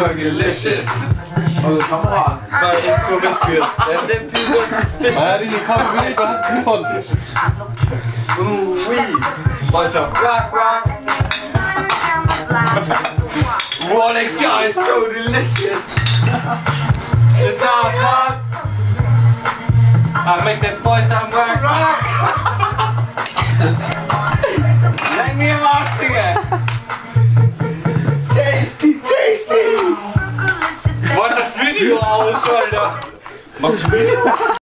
Fergalicious. Also Kamera an. My promiscuous. And then feel was suspicious. Ja, die Kamera will, du hast es gefunden. Ooh wee. Myself. Quack quack. What a guy, so delicious. She's our hot. I make that boy sound rock rock. Leck mir am Arsch, Digga. 이리 와, 올시 간.